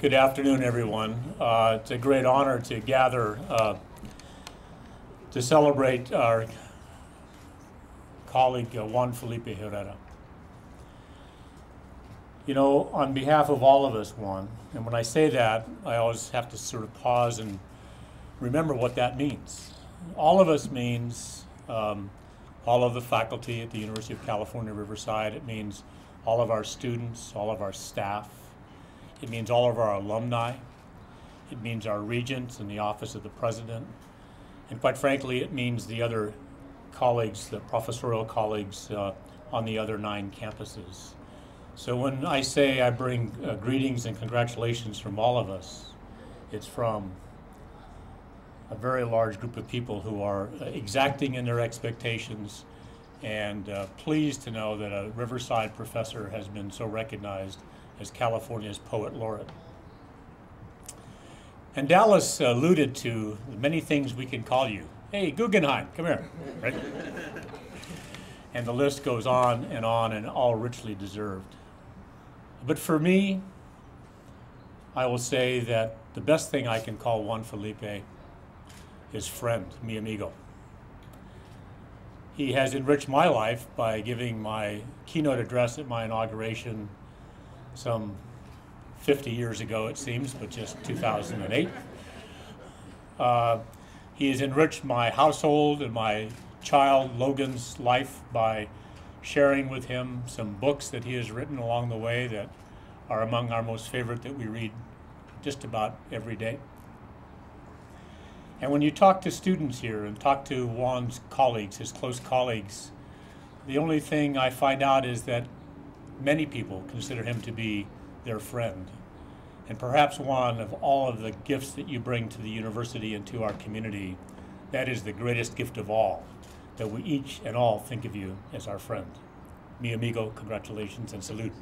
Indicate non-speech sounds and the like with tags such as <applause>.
Good afternoon, everyone. Uh, it's a great honor to gather uh, to celebrate our colleague uh, Juan Felipe Herrera. You know, on behalf of all of us, Juan, and when I say that, I always have to sort of pause and remember what that means. All of us means um, all of the faculty at the University of California, Riverside. It means all of our students, all of our staff, it means all of our alumni. It means our regents and the office of the president. And quite frankly, it means the other colleagues, the professorial colleagues uh, on the other nine campuses. So when I say I bring uh, greetings and congratulations from all of us, it's from a very large group of people who are uh, exacting in their expectations and uh, pleased to know that a Riverside professor has been so recognized as California's poet laureate. And Dallas alluded to many things we can call you. Hey, Guggenheim, come here. Right? <laughs> and the list goes on and on and all richly deserved. But for me, I will say that the best thing I can call Juan Felipe is friend, mi amigo. He has enriched my life by giving my keynote address at my inauguration some 50 years ago, it seems, but just 2008. Uh, he has enriched my household and my child Logan's life by sharing with him some books that he has written along the way that are among our most favorite that we read just about every day. And when you talk to students here and talk to Juan's colleagues, his close colleagues, the only thing I find out is that many people consider him to be their friend. And perhaps one of all of the gifts that you bring to the university and to our community, that is the greatest gift of all, that we each and all think of you as our friend. Mi amigo, congratulations and salute.